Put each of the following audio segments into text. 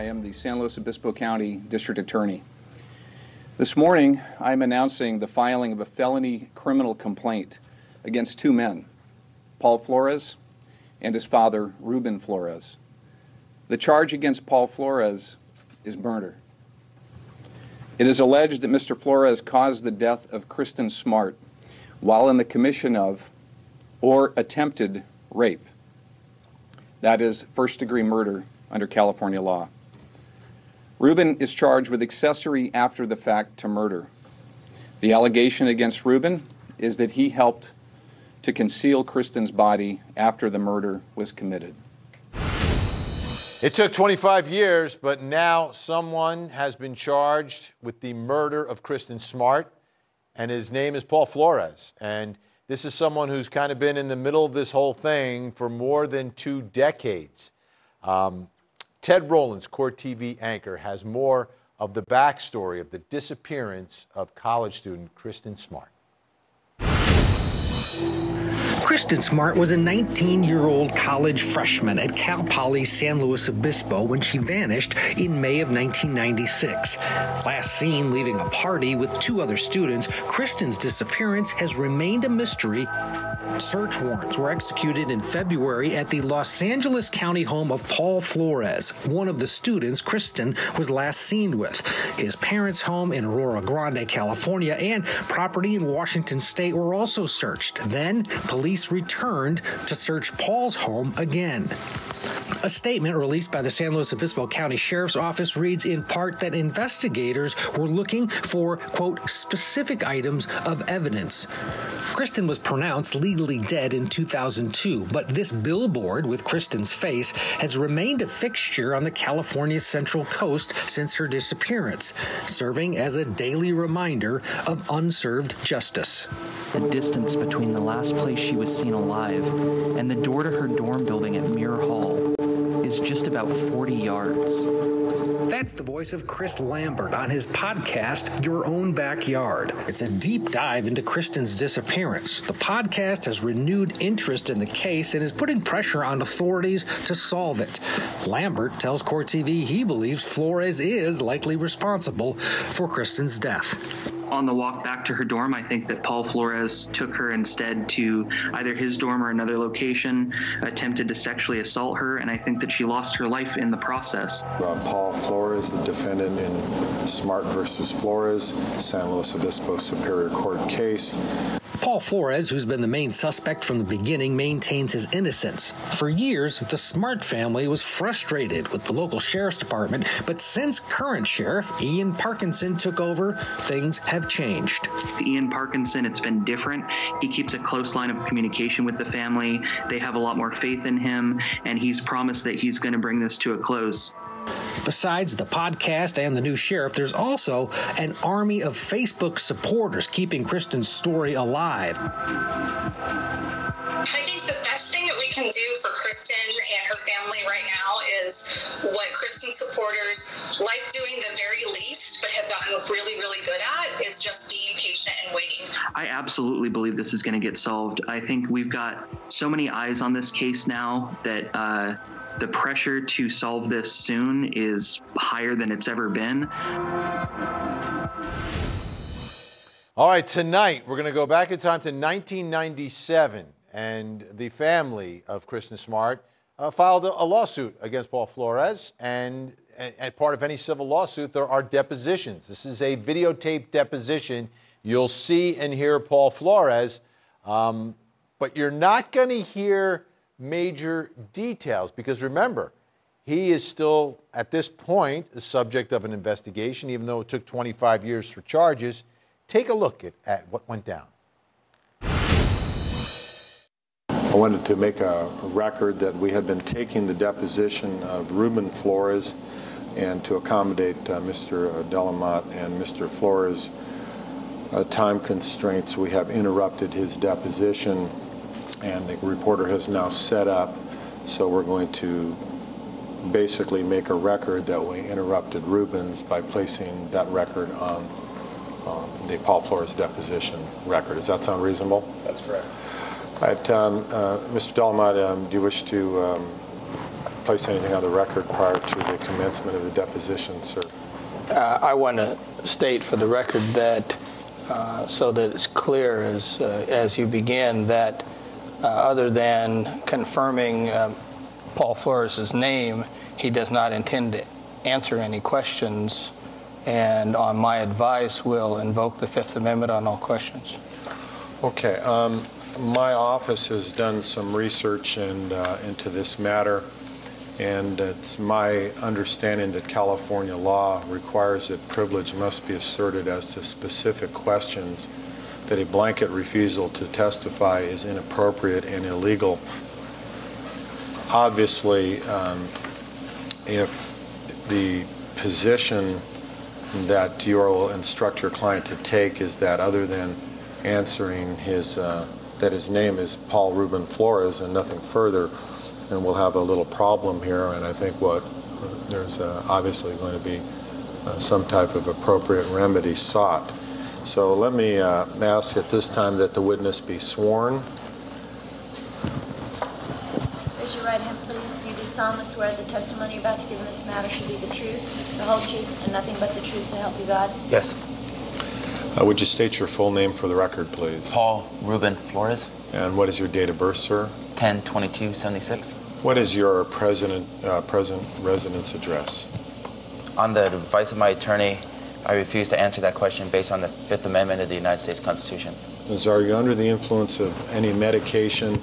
I am the San Luis Obispo County District Attorney. This morning, I'm announcing the filing of a felony criminal complaint against two men, Paul Flores and his father, Ruben Flores. The charge against Paul Flores is murder. It is alleged that Mr. Flores caused the death of Kristin Smart while in the commission of or attempted rape. That is first degree murder under California law. Ruben is charged with accessory after the fact to murder. The allegation against Ruben is that he helped to conceal Kristin's body after the murder was committed. It took 25 years, but now someone has been charged with the murder of Kristin Smart, and his name is Paul Flores. And this is someone who's kind of been in the middle of this whole thing for more than two decades. Um, Ted Rowlands, Court TV anchor, has more of the backstory of the disappearance of college student Kristin Smart. Kristin Smart was a 19 year old college freshman at Cal Poly San Luis Obispo when she vanished in May of 1996. Last seen leaving a party with two other students, Kristin's disappearance has remained a mystery. Search warrants were executed in February at the Los Angeles County home of Paul Flores, one of the students Kristin was last seen with. His parents' home in Arroyo Grande, California, and property in Washington state were also searched. Then, police police returned to search Paul's home again. A statement released by the San Luis Obispo County Sheriff's Office reads in part that investigators were looking for, quote, specific items of evidence. Kristin was pronounced legally dead in 2002, but this billboard with Kristin's face has remained a fixture on the California Central Coast since her disappearance, serving as a daily reminder of unserved justice. The distance between the last place she was seen alive and the door to her dorm building at Muir Hall is just about 40 yards. That's the voice of Chris Lambert on his podcast, Your Own Backyard. It's a deep dive into Kristin's disappearance. The podcast has renewed interest in the case and is putting pressure on authorities to solve it. Lambert tells Court TV he believes Flores is likely responsible for Kristin's death on the walk back to her dorm, I think that Paul Flores took her instead to either his dorm or another location, attempted to sexually assault her, and I think that she lost her life in the process. Uh, Paul Flores, the defendant in Smart versus Flores, San Luis Obispo Superior Court case, Paul Flores, who's been the main suspect from the beginning, maintains his innocence. For years, the Smart family was frustrated with the local sheriff's department, but since current sheriff Ian Parkinson took over, things have changed. Ian Parkinson, it's been different. He keeps a close line of communication with the family. They have a lot more faith in him, and he's promised that he's going to bring this to a close. Besides the podcast and the new sheriff, there's also an army of Facebook supporters keeping Kristin's story alive. I think the best thing that we can do for Kristin and her family right now is what Kristin supporters like doing the very least, but have gotten really, really good at is just being patient and waiting. I absolutely believe this is going to get solved. I think we've got so many eyes on this case now that. Uh, the pressure to solve this soon is higher than it's ever been. All right, tonight we're going to go back in time to 1997, and the family of Kristin Smart uh, filed a, lawsuit against Paul Flores. And, and part of any civil lawsuit, there are depositions. This is a videotape deposition. You'll see and hear Paul Flores, um, but you're not going to hear major details because remember, he is still, at this point, the subject of an investigation, even though it took 25 years for charges. Take a look at, at what went down. I wanted to make a, record that we had been taking the deposition of Ruben Flores and to accommodate uh, Mr. Delamotte and Mr. Flores' uh, time constraints, we have interrupted his deposition and the reporter has now set up. So we're going to basically make a record that we interrupted Rubens by placing that record on um, the Paul Flores deposition record. Does that sound reasonable? That's correct. All right, um, uh, Mr. Delamotte, um, do you wish to um, place anything on the record prior to the commencement of the deposition, sir? Uh, I want to state for the record that, uh, so that it's clear as, uh, as you begin, that uh, other than confirming um, Paul Flores' name, he does not intend to answer any questions, and on my advice, will invoke the Fifth Amendment on all questions. Okay. Um, my office has done some research and, uh, into this matter, and it's my understanding that California law requires that privilege must be asserted as to specific questions, that a blanket refusal to testify is inappropriate and illegal. Obviously, um, if the position that you will instruct your client to take is that other than answering his uh, that his name is Paul Ruben Flores and nothing further, then we'll have a little problem here. And I think what there's uh, obviously going to be uh, some type of appropriate remedy sought. So let me uh, ask at this time that the witness be sworn. Raise your right hand, please. You do solemnly swear the testimony you're about to give in this matter should be the truth, the whole truth, and nothing but the truth, so help you God? Yes. Uh, would you state your full name for the record, please? Paul Ruben Flores, And what is your date of birth, sir? 10 22 76. What is your president, uh, present residence address? On the advice of my attorney, I refuse to answer that question based on the Fifth Amendment of the United States Constitution. Is, are you under the influence of any medication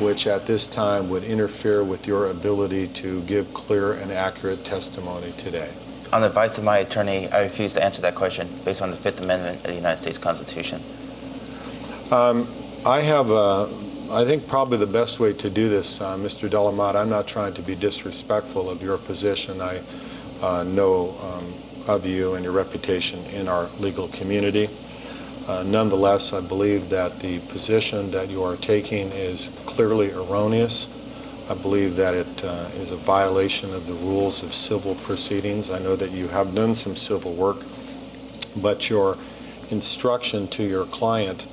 which at this time would interfere with your ability to give clear and accurate testimony today? On the advice of my attorney, I refuse to answer that question based on the Fifth Amendment of the United States Constitution. Um, I have, I think probably the best way to do this, uh, Mr. Delamotte, I'm not trying to be disrespectful of your position. I uh, know um, of you and your reputation in our legal community. Uh, nonetheless, I believe that the position that you are taking is clearly erroneous. I believe that it uh, is a violation of the rules of civil proceedings. I know that you have done some civil work, but your instruction to your client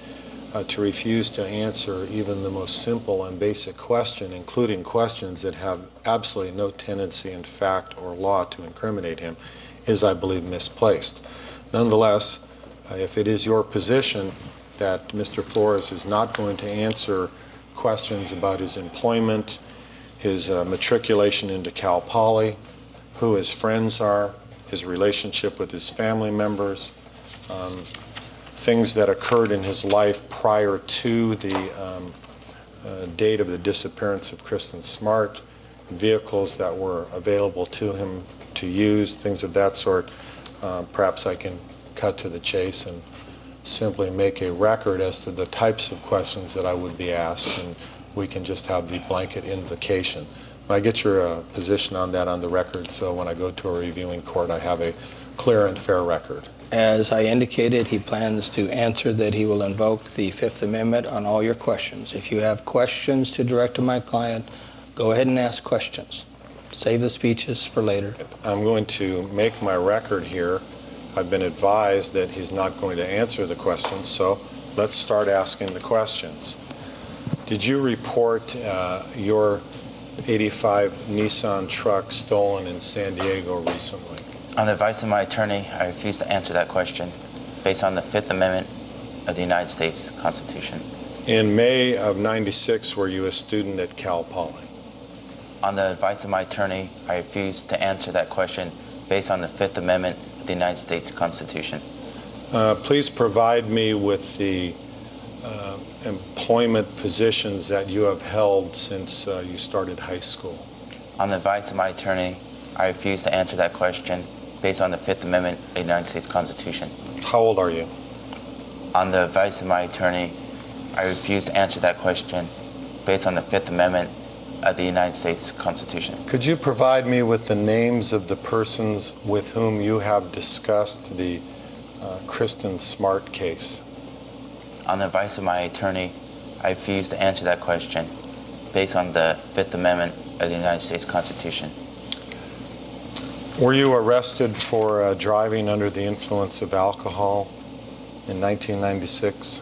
uh, to refuse to answer even the most simple and basic question, including questions that have absolutely no tendency in fact or law to incriminate him, is, I believe, misplaced. Nonetheless, uh, if it is your position that Mr. Flores is not going to answer questions about his employment, his uh, matriculation into Cal Poly, who his friends are, his relationship with his family members, um, things that occurred in his life prior to the um, uh, date of the disappearance of Kristin Smart, vehicles that were available to him to use, things of that sort. Uh, perhaps I can cut to the chase and simply make a record as to the types of questions that I would be asked, and we can just have the blanket invocation. I get your uh, position on that on the record, so when I go to a reviewing court, I have a clear and fair record. As I indicated, he plans to answer that he will invoke the Fifth Amendment on all your questions. If you have questions to direct to my client, go ahead and ask questions. Save the speeches for later. I'm going to make my record here. I've been advised that he's not going to answer the questions, so let's start asking the questions. Did you report uh, your 85 Nissan truck stolen in San Diego recently? On the advice of my attorney, I refuse to answer that question based on the Fifth Amendment of the United States Constitution. In May of 96, were you a student at Cal Poly? On the advice of my attorney, I refuse to answer that question based on the Fifth Amendment of the United States Constitution. Uh, please provide me with the uh, employment positions that you have held since uh, you started high school. On the advice of my attorney, I refuse to answer that question based on the Fifth Amendment of the United States Constitution. How old are you? On the advice of my attorney, I refuse to answer that question based on the Fifth Amendment of the United States Constitution. Could you provide me with the names of the persons with whom you have discussed the uh, Kristin Smart case? On the advice of my attorney, I refuse to answer that question based on the Fifth Amendment of the United States Constitution. Were you arrested for uh, driving under the influence of alcohol in 1996?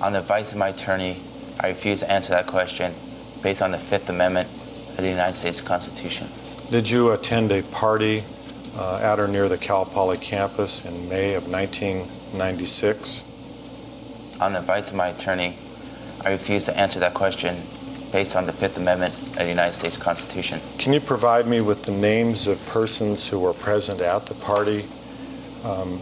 On the advice of my attorney, I refuse to answer that question based on the Fifth Amendment of the United States Constitution. Did you attend a party uh, at or near the Cal Poly campus in May of 1996? On the advice of my attorney, I refuse to answer that question based on the Fifth Amendment of the United States Constitution. Can you provide me with the names of persons who were present at the party um,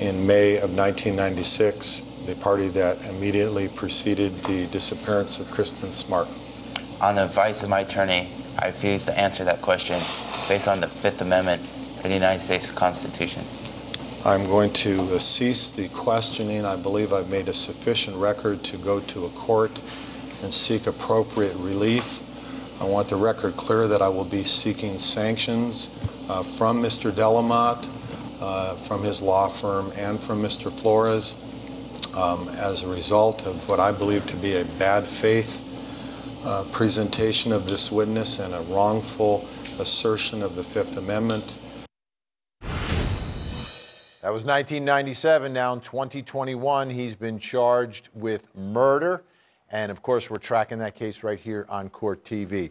in May of 1996, the party that immediately preceded the disappearance of Kristin Smart? On the advice of my attorney, I refuse to answer that question based on the Fifth Amendment of the United States Constitution. I'm going to cease the questioning. I believe I've made a sufficient record to go to a court and seek appropriate relief. I want the record clear that I will be seeking sanctions uh, from Mr. Delamotte, uh, from his law firm, and from Mr. Flores um, as a result of what I believe to be a bad faith uh, presentation of this witness and a wrongful assertion of the Fifth Amendment. That was 1997. Now in 2021, he's been charged with murder. And of course, we're tracking that case right here on Court TV.